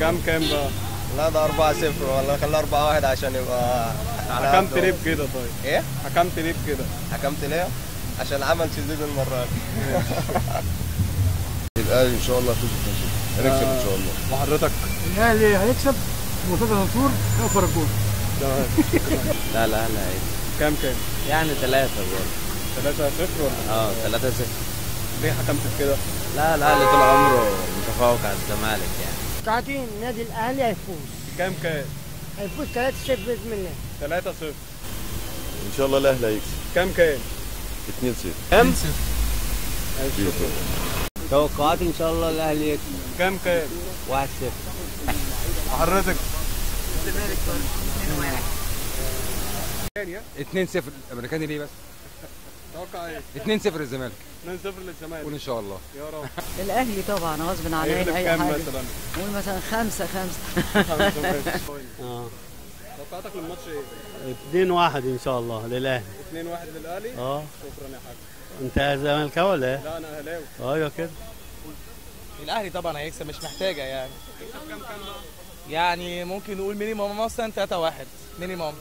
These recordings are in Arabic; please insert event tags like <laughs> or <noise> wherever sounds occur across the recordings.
كام كام بقى؟ لا ده 4 0 ولا خليها 4 1 عشان يبقى حكمت ليه بكده طيب. إيه؟ حكمت ليه بكده حكمت ليه؟ عشان عمل شديد المرة دي. <laughs> الاهلي إن شاء الله هتفوز بالتنشيط هنكسب إن شاء الله. وحضرتك؟ الأهلي هيكسب مرتضى منصور يوفر الجول. تمام. <laughs> لا لا لا. كام كام يعني ثلاثة برضه. 3 0 ولا؟ آه ثلاثة صفر. ليه حكمت بكده لا الأهلي طول عمره متفوق على الزمالك يعني. ساعتين النادي الأهلي هيفوز. كام كام؟ هيفوز 3 0 بإذن الله. 3 0 إن شاء الله الأهلي هيكسب. كام كام؟ 2 0 كام؟ شكرا. توقعاتي إن شاء الله الأهلي يكسب. كام كام؟ واحد صفر. وحضرتك 2 0 الامريكاني ليه بس؟ توقع إيه. 2 0 الزمالك 2 0 للزمالك. قول إن شاء الله. يا رب. الأهلي طبعا غصب عن أي كام حاجة. مثلا؟ نقول مثلا خمسة خمسة. خمسة ماشي. آه. توقعاتك للماتش إيه؟ 2 1 إن شاء الله للأهلي. 2 1 للأهلي؟ آه. شكرا يا حاج. أنت زملكاوي ولا إيه؟ لا أنا أهلاوي. أيوه كده. الأهلي طبعا هيكسب مش محتاجة يعني. يعني ممكن نقول minimum مثلا 3 1 minimum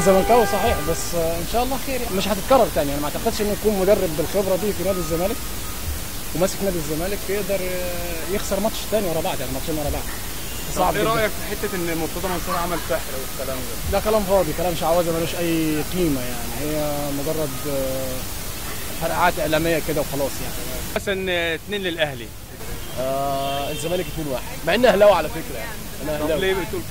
زملكاوي صحيح بس إن شاء الله خير يعني. مش هتتكرر تاني أنا ما أعتقدش إنه يكون مدرب بالخبرة دي في نادي الزمالك. وماسك نادي الزمالك يقدر يخسر ماتش تاني ورا بعض يعني ماتشين ورا بعض. صعب إيه. رأيك في حتة إن مرتضى منصور عمل سحر والكلام ده؟ ده كلام فاضي كلام شعوذة ملوش أي قيمة يعني. هي مجرد آه، فرقعات إعلامية كده وخلاص يعني. مثلا 2 للأهلي. آه الزمالك 2 1 مع اني اهلاوي على فكرة. يعني أنا طب اهلاوي ليه بتقول